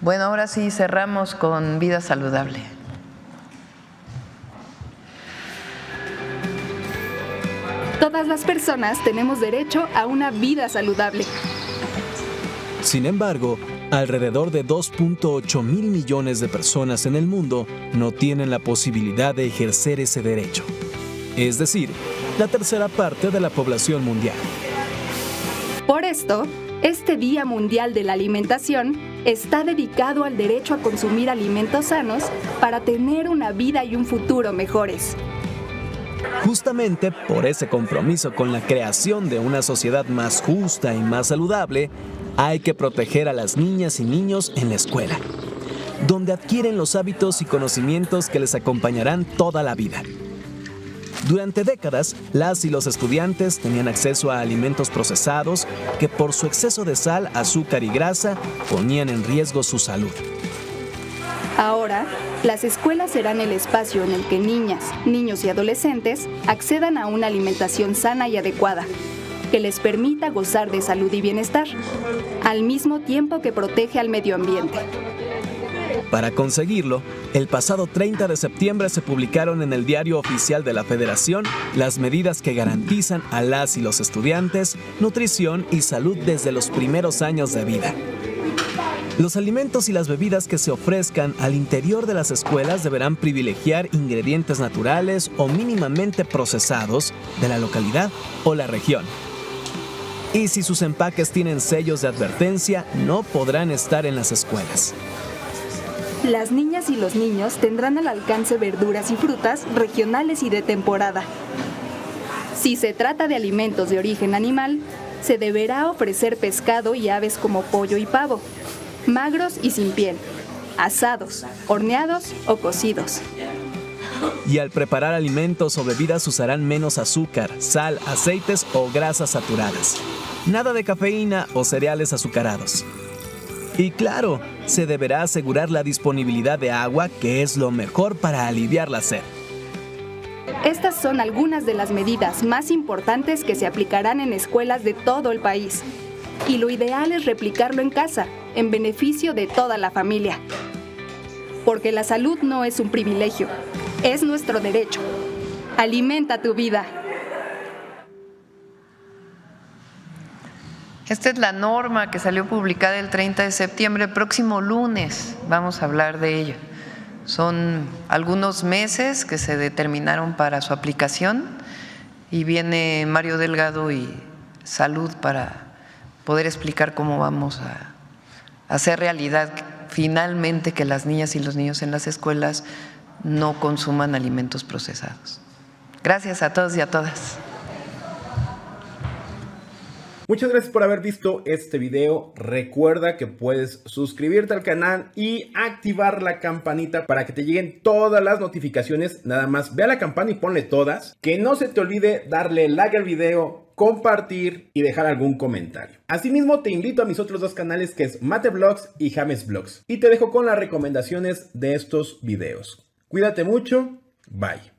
Bueno, ahora sí cerramos con vida saludable. Todas las personas tenemos derecho a una vida saludable. Sin embargo, alrededor de 2.8 mil millones de personas en el mundo no tienen la posibilidad de ejercer ese derecho. Es decir, la tercera parte de la población mundial. Por esto, este Día Mundial de la Alimentación está dedicado al derecho a consumir alimentos sanos para tener una vida y un futuro mejores. Justamente por ese compromiso con la creación de una sociedad más justa y más saludable, hay que proteger a las niñas y niños en la escuela, donde adquieren los hábitos y conocimientos que les acompañarán toda la vida. Durante décadas, las y los estudiantes tenían acceso a alimentos procesados que por su exceso de sal, azúcar y grasa ponían en riesgo su salud. Ahora, las escuelas serán el espacio en el que niñas, niños y adolescentes accedan a una alimentación sana y adecuada, que les permita gozar de salud y bienestar, al mismo tiempo que protege al medio ambiente. Para conseguirlo, el pasado 30 de septiembre se publicaron en el Diario Oficial de la Federación las medidas que garantizan a las y los estudiantes nutrición y salud desde los primeros años de vida. Los alimentos y las bebidas que se ofrezcan al interior de las escuelas deberán privilegiar ingredientes naturales o mínimamente procesados de la localidad o la región. Y si sus empaques tienen sellos de advertencia, no podrán estar en las escuelas. Las niñas y los niños tendrán al alcance verduras y frutas regionales y de temporada. Si se trata de alimentos de origen animal, se deberá ofrecer pescado y aves como pollo y pavo, magros y sin piel, asados, horneados o cocidos. Y al preparar alimentos o bebidas usarán menos azúcar, sal, aceites o grasas saturadas. Nada de cafeína o cereales azucarados. Y claro, se deberá asegurar la disponibilidad de agua, que es lo mejor para aliviar la sed. Estas son algunas de las medidas más importantes que se aplicarán en escuelas de todo el país. Y lo ideal es replicarlo en casa, en beneficio de toda la familia. Porque la salud no es un privilegio, es nuestro derecho. Alimenta tu vida. Esta es la norma que salió publicada el 30 de septiembre. El próximo lunes vamos a hablar de ello. Son algunos meses que se determinaron para su aplicación y viene Mario Delgado y Salud para poder explicar cómo vamos a hacer realidad finalmente que las niñas y los niños en las escuelas no consuman alimentos procesados. Gracias a todos y a todas. Muchas gracias por haber visto este video. Recuerda que puedes suscribirte al canal y activar la campanita para que te lleguen todas las notificaciones. Nada más ve a la campana y ponle todas. Que no se te olvide darle like al video, compartir y dejar algún comentario. Asimismo te invito a mis otros dos canales que es Mate Vlogs y James Vlogs. Y te dejo con las recomendaciones de estos videos. Cuídate mucho. Bye.